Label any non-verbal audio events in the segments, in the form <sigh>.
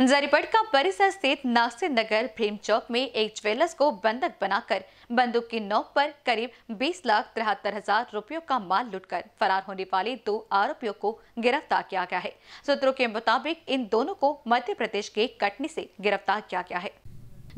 जरीपटका परिसर स्थित नासिर नगर भीम चौक में एक ज्वेलर्स को बंधक बनाकर बंदूक की नोक पर करीब 20 लाख तिहत्तर हज़ार रुपयों का माल लुटकर फरार होने वाले दो आरोपियों को गिरफ़्तार किया गया है। सूत्रों के मुताबिक इन दोनों को मध्य प्रदेश के कटनी से गिरफ़्तार किया गया है।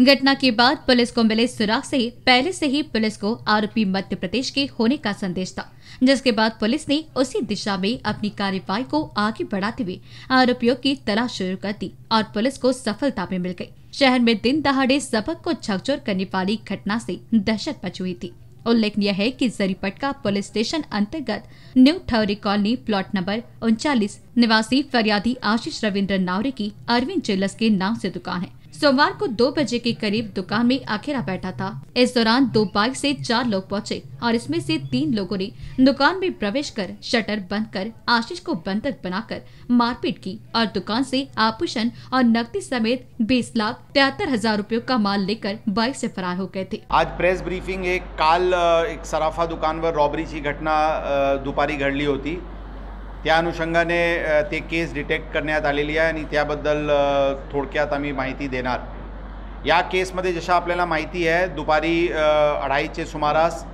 घटना के बाद पुलिस को मिले सुराग से पहले से ही पुलिस को आरोपी मध्य प्रदेश के होने का संदेश था, जिसके बाद पुलिस ने उसी दिशा में अपनी कार्यवाही को आगे बढ़ाते हुए आरोपियों की तलाश शुरू कर दी और पुलिस को सफलता भी मिल गई। शहर में दिन दहाड़े सबक को झकझोर करने वाली घटना से दहशत मची हुई थी। उल्लेखनीय है कि जरीपटका पुलिस स्टेशन अंतर्गत new Thauri colony plot number उनचालीस निवासी फरियादी आशीष रविंद्र नावरे की अरविंद ज्वेलर्स के नाम से दुकान है। सोमवार को दो बजे के करीब दुकान में अकेला बैठा था। इस दौरान दो बाइक से चार लोग पहुँचे और इसमें से तीन लोगों ने दुकान में प्रवेश कर शटर बंद कर आशीष को बंधक बनाकर मारपीट की और दुकान से आभूषण और नकदी समेत बीस लाख तिहत्तर हज़ार रूपयों का माल लेकर बाइक से फरार हो गए थे। आज प्रेस ब्रीफिंग एक, काल, एक सराफा दुकानवर रॉबरीची घटना दोपहरी दुपारी घडली होती। त्या अनुषंगाने ते केस डिटेक्ट करण्यात आलेली आहे आणि त्याबद्दल थोडक्यात आम्ही माहिती देणार. या केसमध्ये जशा आपल्याला माहिती आहे दुपारी अढाईचे सुमारास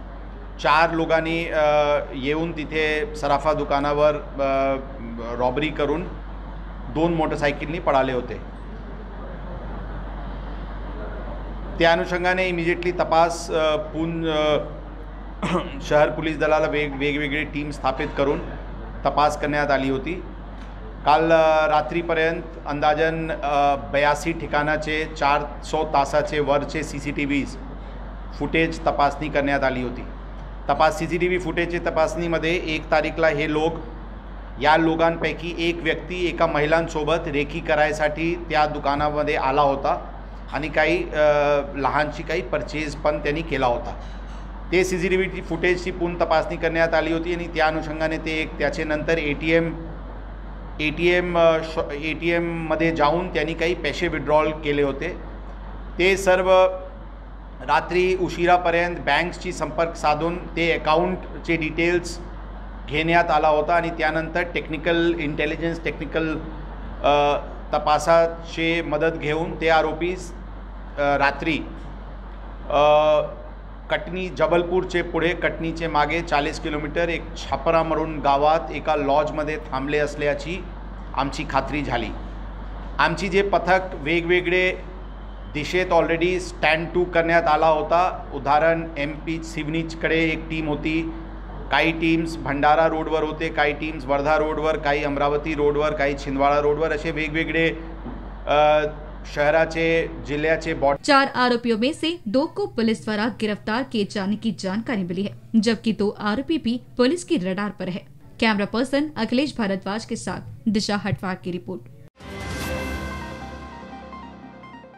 चार लोकांनी येऊन तिथे सराफा दुकानावर रॉबरी करून दोन मोटरसायकलनी पळाले होते. त्या अनुषंगाने इमिजिएटली तपास पुन पून <clears throat> शहर पोलीस दलाला वेग वेगवेगळी टीम स्थापित करून तपास करण्यात आली होती. काल रात्रीपर्यंत अंदाजन बयासी ठिकाणाचे चार सौ तासाचे वरचे C C T Vs footage तपासणी करण्यात आली होती. तपास सी सी टी व्ही फुटेजची तपासणीमध्ये एक तारीखला हे लोक या लोकांपैकी एक व्यक्ती एका महिलांसोबत रेखी करायसाठी त्या दुकानामध्ये आला होता आणि काही लहानशी काही परचेज पण त्यांनी केला होता. ते सी सी टी व्ही फुटेजची पूर्ण तपासणी करण्यात आली होती आणि त्या अनुषंगाने ते एक त्याचे नंतर A T M A T M Shaw A T एममध्ये जाऊन त्यांनी काही पैसे विड्रॉल केले होते. ते सर्व रात्री उशिरापर्यंत बँक्सची संपर्क साधून ते अकाउंटचे डिटेल्स घेण्यात आला होता आणि त्यानंतर टेक्निकल इंटेलिजन्स टेक्निकल तपासाचे मदत घेऊन ते आरोपीस रात्री कटनी जबलपूरचे पुढे कटनीचे मागे चाळीस किलोमीटर एक छापरा म्हणून गावात एका लॉजमध्ये थांबले असल्याची आमची खात्री झाली. आमची जे पथक वेगवेगळे दिशेत ऑलरेडी स्टँड टू करण्यात आला होता. उदाहरण एम पी सिवनीजकडे एक टीम होती. काही टीम्स भंडारा रोडवर होते काही टीम्स वर्धा रोडवर काही अमरावती रोडवर काही छिंदवाडा रोडवर असे वेगवेगळे शहराचे, जिल्ह्याचे बॉट चार आरोपियों में से दो को पुलिस द्वारा गिरफ़्तार किए जाने की जानकारी मिली है, जबकि दो आरोपी भी पुलिस की रडार पर है। कैमरा पर्सन अखिलेश भारद्वाज के साथ दिशा हटवार की रिपोर्ट।